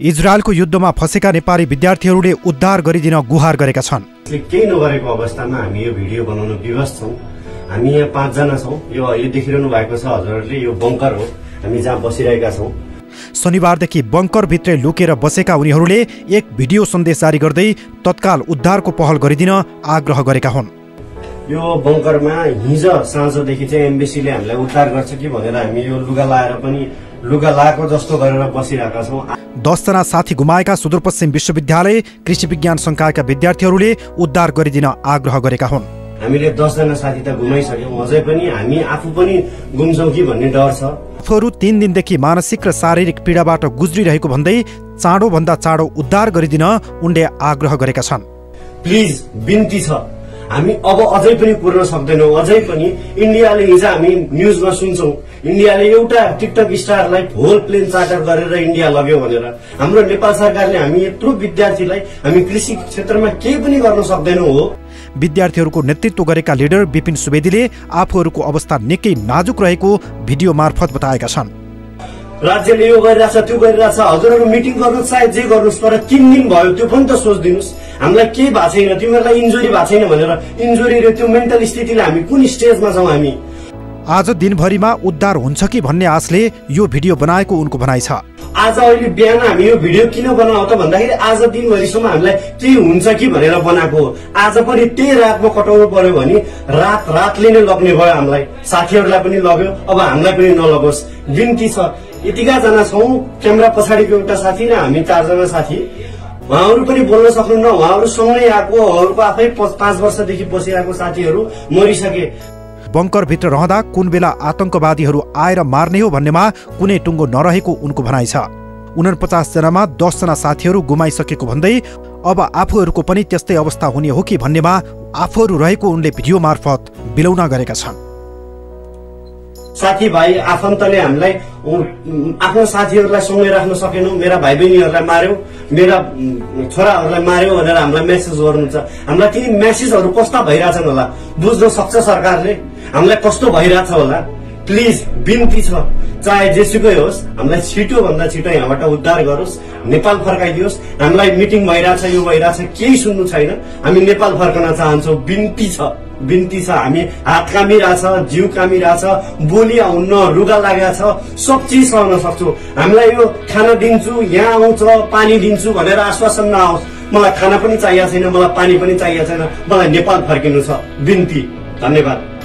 इजरायलको युद्धमा फँसेका नेपाली विद्यार्थीहरूले उद्धार गरिदिन गुहार गरेका छन्। केही नगरेको अवस्थामा हामी यो भिडियो बनाउन विवश छौँ। हामी यहाँ पाँचजना छौँ। यो अहिले देखिरहनु भएको छ हजुरहरूले यो बङ्कर हो। हामी जहाँ बसिरहेका छौँ। शनिबारदेखि बङ्करभित्रै लुकेर बसेका उनीहरूले एक भिडियो सन्देश जारी गर्दै तत्काल उद्धारको पहल गरिदिन आग्रह गरेका हुन्। यो बङ्करमा हिजो साँझदेखि चाहिँ एम्बेसीले हामीलाई उद्धार गर्छ कि भनेर हामी यो लुगा लाएर पनि लुगा लाएको जस्तो गरेर बसिरहेका छौँ। दसजना साथी गुमाएका सुदूरपश्चिम विश्वविद्यालय कृषि विज्ञान संकायका विद्यार्थीहरूले उद्धार गरिदिन आग्रह गरेका हुन्। हामीले दसजना साथी त गुमाइसक्यौँ। अझै पनि हामी आफू पनि गुम्छौँ कि भन्ने डर छ। आफूहरू तीन दिनदेखि मानसिक र शारीरिक पीडाबाट गुज्रिरहेको भन्दै चाँडो भन्दा चाँडो उद्धार गरिदिन उनले आग्रह गरेका छन्। प्लिज बिन्ती छ। हामी अब अझै पनि पुर्न सक्दैनौँ। अझै पनि इन्डियाले हिजो हामी न्युजमा सुन्छौँ। इन्डियाले एउटा टिकटक स्टारलाई होल प्लेन चार्टर गरेर इन्डिया लग्यो भनेर। हाम्रो नेपाल सरकारले हामी यत्रो विद्यार्थीलाई हामी कृषि क्षेत्रमा केही पनि गर्न सक्दैनौँ हो। विद्यार्थीहरूको नेतृत्व गरेका लिडर विपिन सुवेदीले आफूहरूको अवस्था निकै नाजुक रहेको भिडियो मार्फत बताएका छन्। राज्यले यो गरिरहेछ त्यो गरिरहेछ। हजुरहरू मिटिङ गर्नु सायद जे गर्नुहोस् तर तिन दिन भयो त्यो पनि त सोचिदिनुहोस्। हामीलाई केही भएको छैन तिमीहरूलाई इन्जुरी भएको छैन भनेर इन्जुरी र त्यो मेन्टल स्थितिले हामी कुन स्टेजमा छौँ हामी? आज दिनभरिमा उद्धार हुन्छ कि भन्ने आशले यो भिडियो बनाएको उनको भनाइ छ। आज अहिले बिहान हामी यो भिडियो किन बनाऊ त भन्दाखेरि आज दिनभरिसम्म हामीलाई केही हुन्छ कि भनेर बनाएको आज पनि त्यही रातमा कटाउनु पर्यो भने रात रातले नै लग्ने भयो हामीलाई। साथीहरूलाई पनि लग्यो अब हामीलाई पनि नलगोस्। बिन्ती छ। यतिका जना छौँ क्यामेरा पछाडिको एउटा साथी र हामी चारजना साथी। उहाँहरू पनि बोल्न सक्नुहुन्न। उहाँहरू सँगै आएको उहाँहरूको आफै पाँच वर्षदेखि बसिरहेको साथीहरू मरिसके। बङ्करभित्र रहँदा कुन बेला आतंकवादीहरू आएर मार्ने हो भन्नेमा कुनै टुङ्गो नरहेको उनको भनाइ छ। उनपचास जनामा दसजना साथीहरू गुमाइसकेको भन्दै अब आफूहरूको पनि त्यस्तै अवस्था हुने हो कि भन्नेमा आफूहरू रहेको उनले भिडियो मार्फत बिलौना गरेका छन्। साथीभाइ आफन्तले हामीलाई आफ्नो साथीहरूलाई सँगै राख्न सकेनौँ मेरा भाइ बहिनीहरूलाई मार्यो मेरा छोराहरूलाई मार्यो भनेर हामीलाई मेसेज गर्नुहुन्छ। हामीलाई ती मेसेजहरू कस्ता भइरहेछन् होला? बुझ्न सक्छ सरकारले? हामीलाई कस्तो भइरहेछ होला? प्लिज बिन्ती छ। चाहे जेसुकै होस् हामीलाई छिटो भन्दा छिटो यहाँबाट उद्धार गरोस् नेपाल फर्काइदियोस्। हामीलाई मिटिङ भइरहेछ यो भइरहेछ केही सुन्नु छैन। हामी नेपाल फर्कन चाहन्छौँ। बिन्ती छ। बिन्ती छ हामी हात कामिरहेछ जिउ कामिरहेछ बोली आउन्न रुगा लागेको छ सब चिज सहन सक्छौँ। हामीलाई यो खाना दिन्छु यहाँ आउँछ पानी दिन्छु भनेर आश्वासन नआओस्। मलाई खाना पनि चाहिएको छैन मलाई पानी पनि चाहिएको छैन। मलाई नेपाल फर्किनु छ। बिन्ती। धन्यवाद।